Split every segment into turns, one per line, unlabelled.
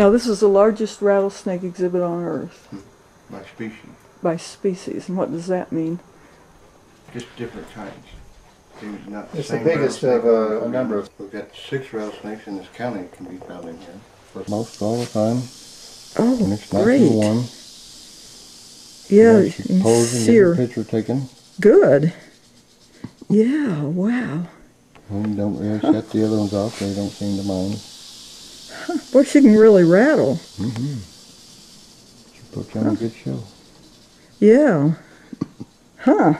Now, this is the largest rattlesnake exhibit on Earth
by species,
by species. And what does that mean?
just different kinds. There's not
It's the biggest of, uh, a number of-
We've got six rattlesnakes in this county that can be found in here.
Most all the time. And
Oh,
it's nice
great.
and warm.
Yeah,
Nice
you
to
can
pose and
see
get a picture taken.
Good. Yeah, wow.
When you don't really shut the other ones off, they don't seem to mind.
Boy, she can really rattle.
Mm-hmm. She puts on a good show.
Yeah. Huh.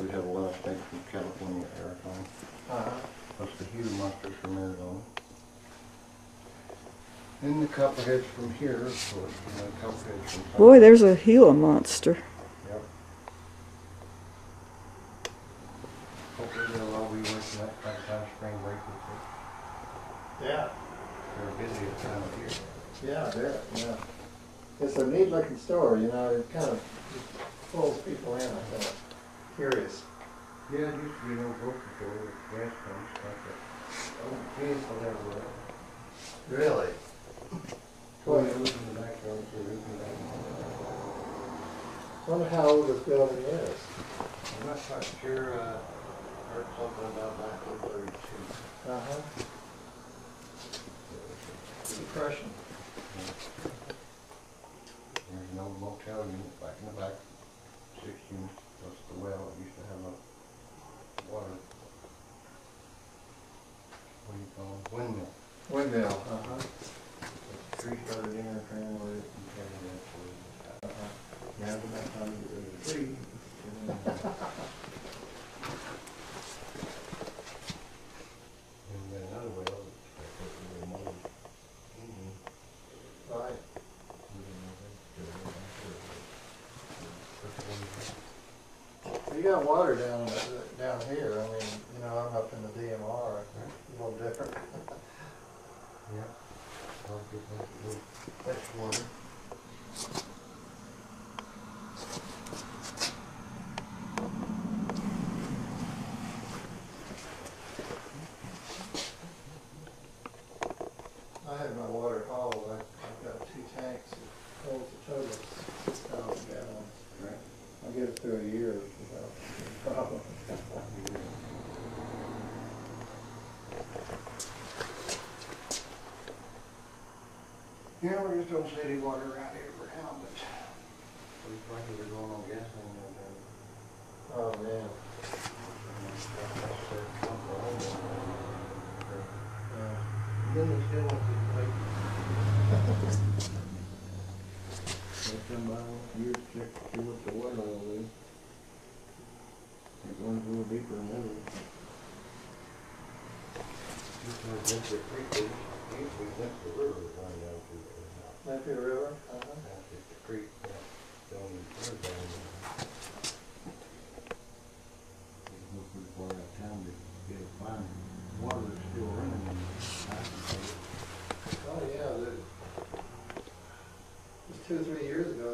We have a lot of snakes from California, Arizona.
Uh-huh.
Plus the Gila monsters from Arizona. And the copperheads from here, of course, you know, copperheads from.
Boy, there's a Gila monster.
Yep. Hopefully they'll all be working up by the time spring break is here.
Yeah,
They're busy at the time of year.
yeah, there, yeah. Neat store, you know, it kind of pulls people in, I think. Curious.
Yeah, it used to be no grocery store with gas pumps, like that. Oh, vehicle everywhere.
Really?
Well, you look in the backyard, see everything back.
Wonder how old this building is.
I'm not quite sure, uh, heard something about nineteen thirty-two.
Uh-huh. Depression.
There's an old motel unit back in the back, six units, plus the well, it used to have a water. What do you call it, windmill.
Windmill. Uh-huh.
The tree started interfering with it and carried it for it.
Uh-huh.
Now's about time to get rid of the tree. And then another well, that's like what we were mowing. Mhm.
Right. You got water down, uh, down here, I mean, you know, I'm up in the DMR, a little different.
Yeah. I'll get that little fresh water.
I have my water hauled, I, I've got two tanks, it holds a total of six thousand gallons.
Right.
I'll get it through a year without a problem.
Yeah, we're just on city water around here for now, but we probably are going on gasoline and, uh,
Oh, man.
Then they still want to like. They come by once a year to check, to see what the water level is. It runs a little deeper than others. Usually that's the creek, they usually that's the river that runs down to there.
Mayfield River? Uh-huh.
That's just the creek, yeah, down in the river down there. You can go pretty far out of town to get a fine water that's still running in the
Oh, yeah, there, just two or three years ago,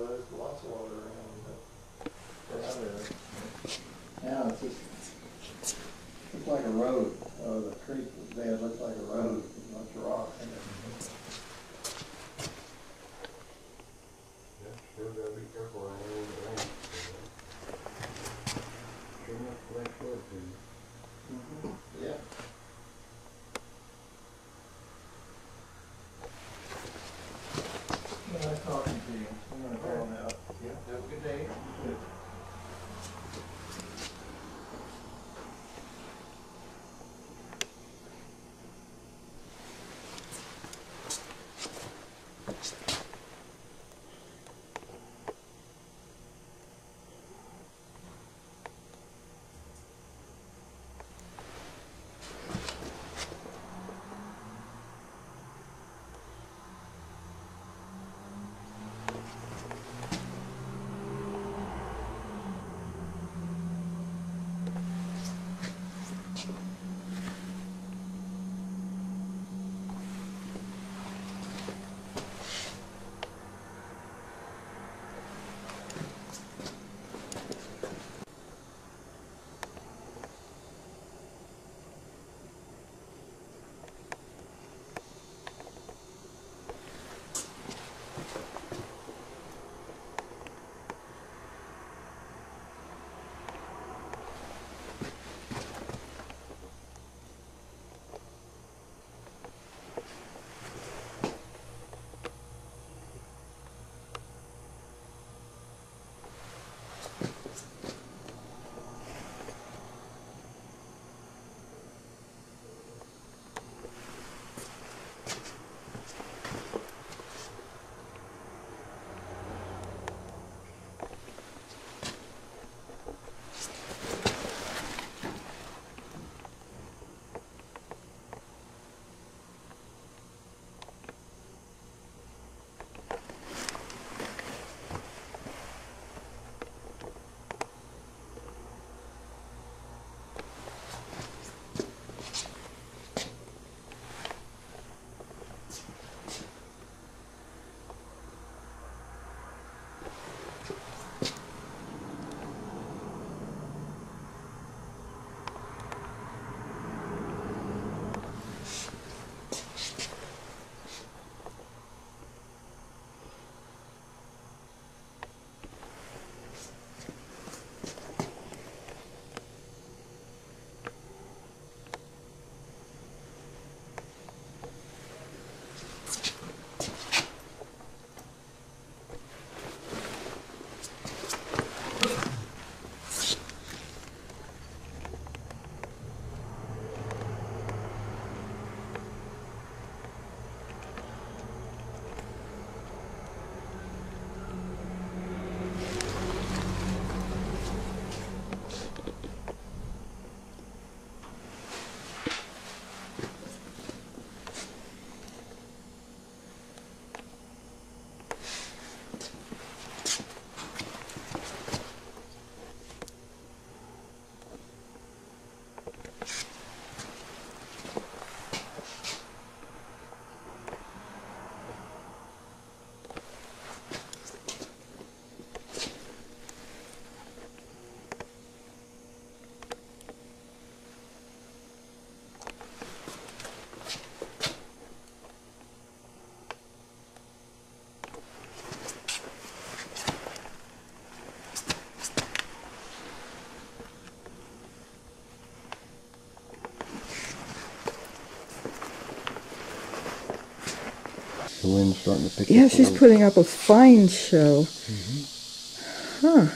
The
wind's starting to pick
Yeah,
up. a
she's putting up a fine show. Mm-hmm. Huh.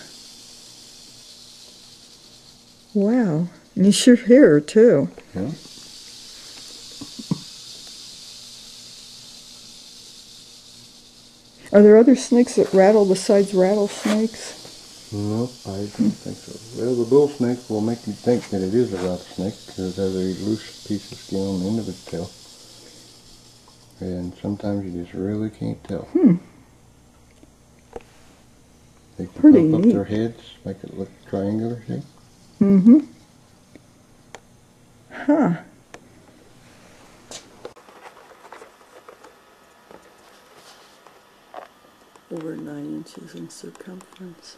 Wow. And you sure hear her, too.
Yeah.
Are there other snakes that rattle besides rattlesnakes?
Nope, I don't hmm. think so. Well, the bull snake will make you think that it is a rattlesnake because it has a loose piece of skin on the end of its tail. And sometimes you just really can't tell.
Hmm.
They can
Pretty
puff up
neat.
their heads, make it look triangular shape.
Mm-hmm. Huh. Over nine inches in circumference.